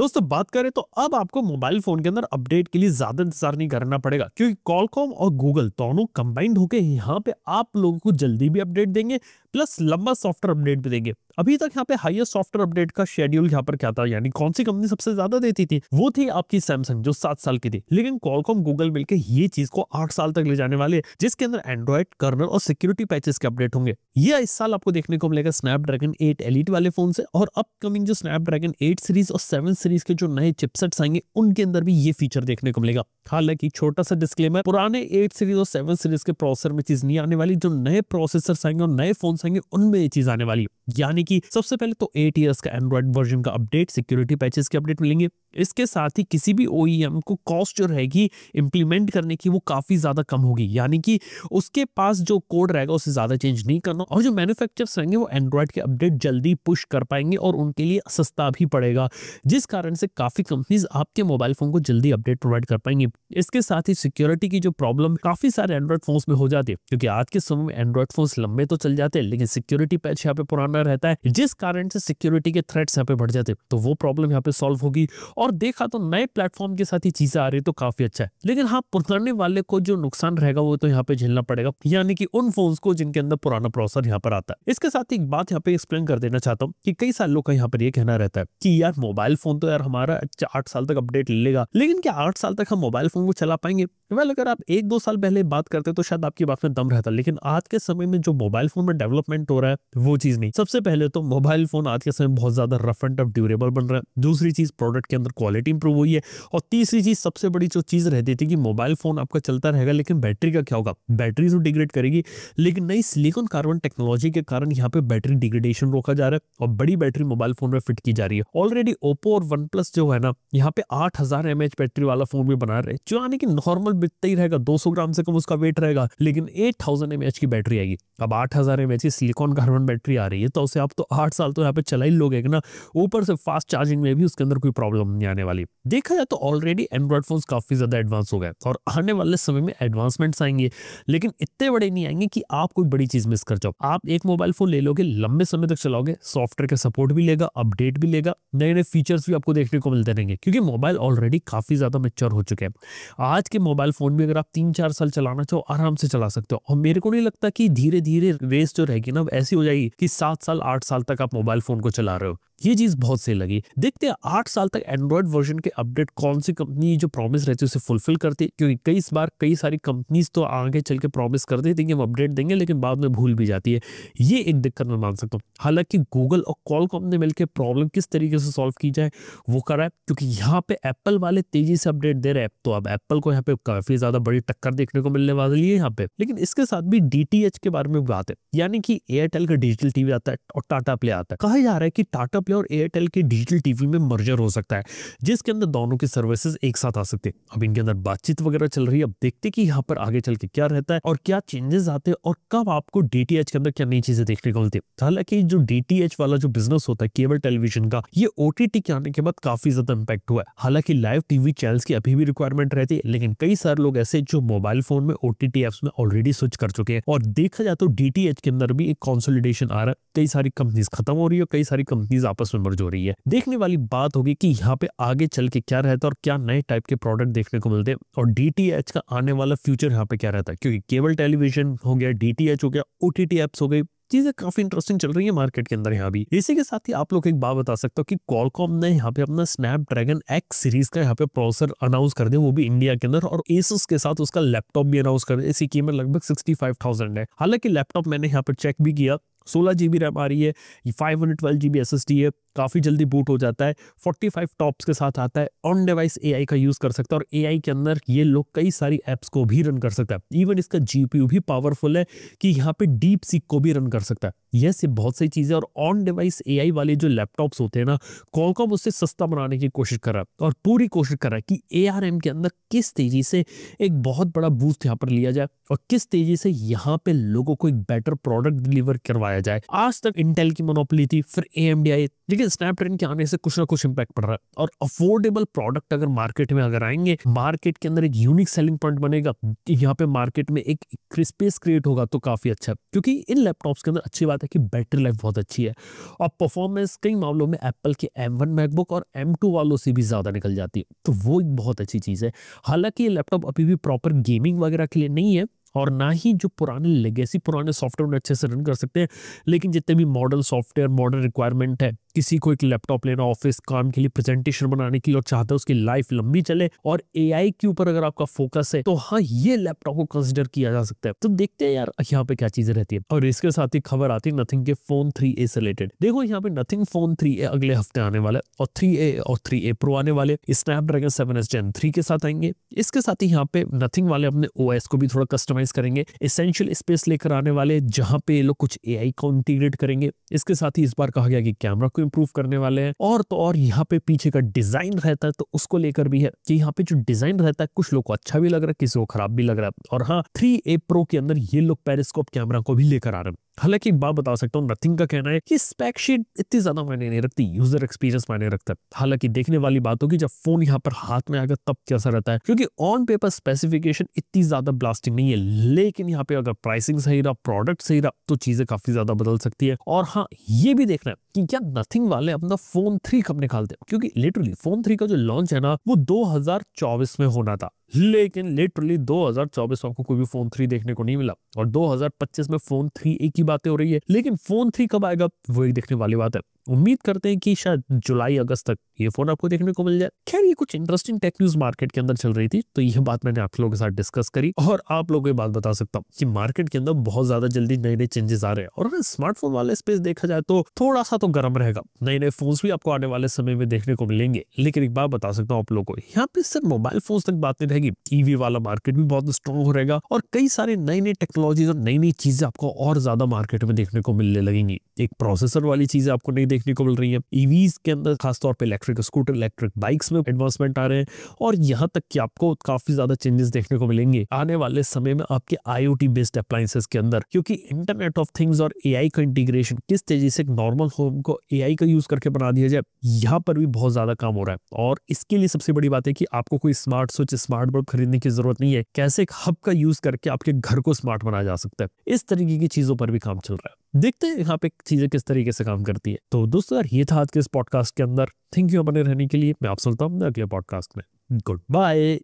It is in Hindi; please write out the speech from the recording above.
दोस्तों बात करें तो अब आपको मोबाइल फ़ोन के अंदर अपडेट के लिए ज़्यादा इंतज़ार नहीं करना पड़ेगा, क्योंकि कॉलकॉम और गूगल दोनों कंबाइंड होकर यहाँ पे आप लोगों को जल्दी भी अपडेट देंगे प्लस लंबा सॉफ्टवेयर अपडेट भी देंगे। अभी तक यहाँ पे हाईएस्ट सॉफ्टवेयर अपडेट का शेड्यूल यहाँ पर क्या था? यानी कौन सी कंपनी सबसे ज़्यादा देती थी? वो थी आपकी सैमसंग जो सात साल की थी। लेकिन कॉलकॉम गूगल मिलकर ये चीज़ को आठ साल तक ले जाने वाले जिसके अंदर एंड्रॉइड कर्नल और सिक्योरिटी पैचेस के अपडेट होंगे। ये इस साल आपको देखने को मिलेगा स्नैपड्रैगन एट एलिट वाले फ़ोन से और अपकमिंग जो स्नैपड्रैगन एट सीरीज़ और सेवन सीरीज़ के जो नए चिपसेट्स आएँगे, उनके अंदर भी ये फीचर देखने को मिलेगा। हालाँकि छोटा सा डिस्क्लेमर पुराने एट सीरीज़ और सेवन सीरीज़ के प्रोसेसर में चीज़ नहीं आने वाली, जो नए प्रोसेसर आएँगे और नए फ़ोन आएँगे, उनमें ये चीज़ आने वाली यानी कि सबसे पहले तो एट ईयर्स का एंड्रॉइड वर्जन का अपडेट सिक्योरिटी पैचेस के अपडेट मिलेंगे। इसके साथ ही किसी भी ओ e को कॉस्ट जो रहेगी इम्प्लीमेंट करने की वो काफ़ी ज़्यादा कम होगी। यानी कि उसके पास जो कोड रहेगा उसे ज़्यादा चेंज नहीं करना और जो मैन्युफैक्चरर्स रहेंगे वो एंड्रॉइड के अपडेट जल्दी पुश कर पाएँगे और उनके लिए सस्ता भी पड़ेगा, जिस कारण से काफ़ी कंपनीज़ आपके मोबाइल फ़ोन को जल्दी अपडेट प्रोवाइड कर पाएँगे। इसके साथ ही सिक्योरिटी की जो प्रॉब्लम काफ़ी सारे एंड्रॉइड फ़ोन में हो जाती है, क्योंकि आज के समय में एंड्रॉयड फ़ोन लंबे तो चल जाते हैं, लेकिन सिक्योरिटी पैच यहाँ पे पुराना रहता है, जिस कारण से सिक्योरिटी के थ्रेट्स यहाँ पे बढ़ जाते तो वो प्रॉब्लम यहाँ पे सॉल्व होगी और देखा तो नए प्लेटफॉर्म के साथ ही चीज़ें आ रही तो काफ़ी अच्छा है। लेकिन हाँ पुराने वाले को जो नुकसान रहेगा, वो तो यहाँ पे झेलना पड़ेगा। यानी कि उन फ़ोन को जिनके अंदर पुराना प्रोसेसर यहाँ पर आता है। इसके साथ एक बात यहाँ पे एक्सप्लेन कर देना चाहता हूँ कि कई सालों का यहाँ पर ये कहना रहता है कि यार मोबाइल फ़ोन तो यार हमारा आठ साल तक अपडेट ले लेगा। लेकिन क्या आठ साल तक हम मोबाइल फ़ोन को चला पाएँगे? वेल अगर आप एक दो साल पहले बात करते तो शायद आपकी बात में दम रहता लेकिन आज के समय में जो मोबाइल फ़ोन में डेवलपमेंट हो रहा है, वो चीज़ नहीं। सबसे पहले तो मोबाइल फ़ोन आज के समय में बहुत ज़्यादा रफ एंड टफ ड्यूरेबल बन रहा है। दूसरी चीज़ प्रोडक्ट के अंदर क्वालिटी इंप्रूव हुई है। और तीसरी चीज़, सबसे बड़ी जो चीज़ रहती थी कि मोबाइल फ़ोन आपका चलता रहेगा, लेकिन बैटरी का क्या होगा? बैटरी तो डिग्रेड करेगी, लेकिन नई सिलिकॉन कार्बन टेक्नोलॉजी के कारण यहाँ पे बैटरी डिग्रेडेशन रोका जा रहा है और बड़ी बैटरी मोबाइल फ़ोन में फिट की जा रही है। ऑलरेडी ओप्पो और वन जो है ना, यहाँ पे आठ हज़ार बैटरी वाला फ़ोन भी बना रहे जो यानी कि नॉर्मल बिकता ही रहेगा, दो सौ ग्राम से कम उसका वेट रहेगा, लेकिन एट थाउज़ेंड की बैटरी आएगी। अब आठ हज़ार की सिलिकॉन कार्बन बैटरी आ रही है तो उसे आप तो आठ साल तो यहाँ पे चला ही लोगे ना? ऊपर से फास्ट चार्जिंग में भी उसके अंदर कोई प्रॉब्लम नहीं आने वाली। देखा जाए तो ऑलरेडी एंड्रॉइड फ़ोन काफ़ी ज़्यादा एडवांस हो गए और आने वाले समय में एडवांसमेंट्स आएँगे, लेकिन इतने बड़े नहीं आएँगे कि आप कोई बड़ी चीज़ मिस कर जाओ। आप एक मोबाइल फ़ोन ले लोगे, लंबे समय तक चलाओगे सॉफ्टवेयर का सपोर्ट भी लेगा अपडेट भी लेगा नए नए फीचर्स भी आपको देखने को मिलते रहेंगे, क्योंकि मोबाइल ऑलरेडी काफ़ी ज़्यादा मेच्योर हो चुके हैं। आज के मोबाइल फ़ोन भी अगर आप तीन चार साल चलाना चाहो, आराम से चला सकते हो। और मेरे को नहीं लगता कि धीरे धीरे वेस्ट जो रहेगी ना ऐसी हो जाएगी कि सात साल, आठ साल तक आप मोबाइल फ़ोन को चला रहे हो। ये चीज़ बहुत सही लगी। देखते हैं, आठ साल तक एंड्रॉइड वर्जन के अपडेट कौन सी कंपनी जो प्रॉमिस रहती है उसे फुलफिल करती है? क्योंकि कई बार कई सारी कंपनीज़ तो आगे चल के प्रॉमिस कर देती कि हम अपडेट देंगे, लेकिन बाद में भूल भी जाती है। ये एक दिक्कत मैं मान सकता हूँ। हालाँकि गूगल और कॉलकॉम ने मिलकर प्रॉब्लम किस तरीके से सॉल्व की जाए, वो कर है, क्योंकि यहाँ पे एप्पल वाले तेज़ी से अपडेट दे रहे हैं। तो अब एप्पल को यहाँ पे काफ़ी ज़्यादा बड़ी टक्कर देखने को मिलने वाली है यहाँ पे। लेकिन इसके साथ भी DTH के बारे में बात है, यानी कि एयरटेल का डिजिटल टीवी आता है और टाटा प्ले आता है। कहा जा रहा है कि टाटा प्ले और एयरटेल के डिजिटल टीवी में मर्जर हो सकता है, जिसके अंदर दोनों की सर्विसेज़ एक साथ आ सकते हैं। अब इनके अंदर बातचीत वगैरह चल रही है, अब देखते कि यहाँ पर आगे चल के क्या रहता है और क्या चेंजेस आते हैं और कब आपको डीटीएच के अंदर क्या नई चीज़ें देखने को मिलती है। हालाँकि जो डीटीएच वाला जो बिज़नेस होता है केबल टेलीविज़न का, ये ओटीटी के आने के बाद काफ़ी ज़्यादा इम्पैक्ट हुआ है। हालाँकि लाइव टीवी चैनल्स की अभी भी रिक्वायरमेंट रहती है, लेकिन कई सारे लोग ऐसे जो मोबाइल फ़ोन में ओटीटी एप्स में ऑलरेडी स्विच कर चुके हैं। और देखा जाए तो डीटीएच के अंदर भी एक कॉन्सोलिडेशन आ रहा है। कई सारी कंपनीज़ खत्म हो रही है, कई सारी कंपनीज़ आपस में मर्ज हो रही है। देखने वाली बात होगी कि यहाँ पे आगे चल के क्या रहता है और क्या नए टाइप के प्रोडक्ट देखने को मिलते हैं और डीटीएच का आने वाला फ्यूचर यहाँ पे क्या रहता है? क्योंकि केबल टेलीविज़न हो गया डीटीएच हो गया ओटीटी एप्स हो गई चीज़ें काफ़ी इंटरेस्टिंग चल रही है मार्केट के अंदर यहाँ भी। इसी के साथ ही आप लोग एक बात बता सकते हो कि कॉलकॉम ने यहाँ पे अपना स्नैपड्रैगन एक्स सीरीज़ का यहाँ पे प्रोसेसर अनाउंस कर दिया, वो भी इंडिया के अंदर, और एसुस के साथ उसका लैपटॉप भी अनाउंस कर दिया। इसी कीमत लगभग सिक्सटी फाइव थाउज़ेंड है। हालाँकि लैपटॉप मैंने यहाँ पर चेक भी किया सोलह जी बी रैम आ रही है five hundred twelve G B S S D है। काफ़ी जल्दी बूट हो जाता है। 45 टॉप्स के साथ आता है। ऑन डिवाइस एआई का यूज़ कर सकता है और एआई के अंदर ये लोग कई सारी एप्स को भी रन कर सकता है। इवन इसका जीपीयू भी पावरफुल है कि यहाँ पे डीप सीक को भी रन कर सकता है। यस ये बहुत सही चीज़ है और ऑन डिवाइस एआई वाले जो लैपटॉप्स होते हैं ना कॉलकॉम उससे सस्ता बनाने की कोशिश कर रहा है और पूरी कोशिश कर रहा है कि ए के अंदर किस तेज़ी से एक बहुत बड़ा बूस्ट यहाँ पर लिया जाए और किस तेज़ी से यहाँ पे लोगों को एक बेटर प्रोडक्ट डिलीवर करवाया जाए। आज तक इंटेल की मोनोपली थी, फिर ए आई लेकिन स्नैपड्रैगन के आने से कुछ ना कुछ इम्पैक्ट पड़ रहा है। और अफोर्डेबल प्रोडक्ट अगर मार्केट में अगर आएँगे मार्केट के अंदर एक यूनिक सेलिंग पॉइंट बनेगा, यहाँ पे मार्केट में एक स्पेस क्रिएट होगा तो काफ़ी अच्छा क्योंकि इन लैपटॉप्स के अंदर अच्छी बात है कि बैटरी लाइफ बहुत अच्छी है। और परफॉर्मेंस कई मामलों में एप्पल के एम मैकबुक और एम वालों से भी ज़्यादा निकल जाती है। तो वो एक बहुत अच्छी चीज़ है। हालाँकि ये लैपटॉप अभी भी प्रॉपर गेमिंग वगैरह के लिए नहीं है और ना ही जो पुराने लेगेसी पुराने सॉफ्टवेयर अच्छे से रन कर सकते हैं। लेकिन जितने भी मॉडर्न सॉफ्टवेयर मॉडर्न रिक्वायरमेंट है किसी को एक लैपटॉप लेना ऑफ़िस काम के लिए प्रेजेंटेशन बनाने के लिए और चाहता है उसकी लाइफ लंबी चले और एआई के ऊपर अगर आपका फोकस है तो हाँ ये लैपटॉप को कंसिडर किया जा सकता है। तो देखते हैं यार, यहाँ पे क्या चीज़ें रहती है। और इसके साथ ही खबर आती है नथिंग के फ़ोन थ्री ए से रिलेटेड देखो, यहाँ पे नथिंग फ़ोन थ्री ए अगले हफ़्ते आने वाला है और थ्री ए और थ्री ए प्रो आने वाले Snapdragon seven S gen three के साथ आएँगे। इसके साथ ही यहाँ पे नथिंग वाले अपने ओएस को भी थोड़ा कस्टमाइज करेंगे। इसेंशियल स्पेस लेकर आने वाले जहाँ पे लोग कुछ एआई को इंटीग्रेट करेंगे। इसके साथ ही इस बार कहा गया कि कैमरा इम्प्रूव करने वाले हैं। और तो और यहाँ पे पीछे का डिज़ाइन रहता है तो उसको लेकर भी है कि यहाँ पे जो डिज़ाइन रहता है, कुछ लोग को अच्छा भी लग रहा है, किसी को खराब भी लग रहा है। और हाँ थ्री ए प्रो के अंदर ये लोग पेरिस्कोप कैमरा को भी लेकर आ रहे हैं। हालाँकि एक बात बता सकता हूँ नथिंग का कहना है कि स्पेक शीट इतनी ज़्यादा मायने नहीं रखती यूज़र एक्सपीरियंस मायने रखता है। हालाँकि देखने वाली बात होगी, जब फ़ोन यहाँ पर हाथ में आएगा, तब कैसा रहता है? क्योंकि ऑन पेपर स्पेसिफिकेशन इतनी ज़्यादा ब्लास्टिंग नहीं है, लेकिन यहाँ पे अगर प्राइसिंग सही रहा प्रोडक्ट सही रहा तो चीज़ें काफ़ी ज़्यादा बदल सकती है। और हाँ ये भी देखना है कि क्या नथिंग वाले अपना फ़ोन थ्री कब निकालते हैं? क्योंकि लिटरली फ़ोन थ्री का जो लॉन्च है ना, वो 2024 में होना था। लेकिन लिटरली 2024 हज़ार आपको कोई भी फ़ोन थ्री देखने को नहीं मिला। और 2025 में फ़ोन थ्री एक ही बातें हो रही है। लेकिन फ़ोन थ्री कब आएगा? वो एक देखने वाली बात है। उम्मीद करते हैं कि शायद जुलाई, अगस्त तक ये फ़ोन आपको देखने को मिल जाए। खैर, ये कुछ इंटरेस्टिंग टेक न्यूज़ मार्केट के अंदर चल रही थी तो यह बात मैंने आप लोगों के साथ डिस्कस करी और आप लोगों को बात बता सकता हूँ कि मार्केट के अंदर बहुत ज़्यादा जल्दी नए नए चेंजेस आ रहे हैं। और अगर स्मार्टफ़ोन वाले स्पेस देखा जाए तो थोड़ा सा तो गर्म रहेगा। नए नए फ़ोन भी आपको आने वाले समय में देखने को मिलेंगे। लेकिन एक बात बता सकता हूँ आप लोगों को, यहाँ पे सिर्फ़ मोबाइल फ़ोन तक बात नहीं रहेगी ईवी वाला मार्केट भी बहुत स्ट्रॉन्ग हो रहेगा और कई सारे नई नई टेक्नोलॉजीज़ और नई नई चीज़ें आपको और ज़्यादा मार्केट में देखने को मिलने लगेंगी। एक प्रोसेसर वाली चीज़ें आपको नहीं देखने को मिल रही है। ईवीज के अंदर, खासतौर पे इलेक्ट्रिक स्कूटर इलेक्ट्रिक बाइक्स में एडवांसमेंट आ रहे हैं और यहाँ तक कि आपको काफ़ी ज़्यादा चेंजेस देखने को मिलेंगे। आने वाले समय में आपके आईओटी बेस्ड अप्लायंसेस के अंदर, क्योंकि इंटरनेट ऑफ़ थिंग्स और एआई का इंटीग्रेशन किस तेज़ी से नॉर्मल होम को एआई का यूज़ करके बना दिया जाए, यहाँ पर भी बहुत ज़्यादा काम हो रहा है। और इसके लिए सबसे बड़ी बात है कि आपको कोई स्मार्ट स्विच स्मार्ट बल्ब खरीदने की ज़रूरत नहीं है। कैसे एक हब का यूज़ करके आपके घर को स्मार्ट बनाया जा सकता है। इस तरीके की चीज़ों पर भी काम चल रहा है। देखते हैं यहाँ पे चीज़ें किस तरीके से काम करती है। तो दोस्तों यार, ये था आज के इस पॉडकास्ट के अंदर। थैंक यू बने रहने के लिए। मैं आप सुनता हूँ अगले पॉडकास्ट में। Good bye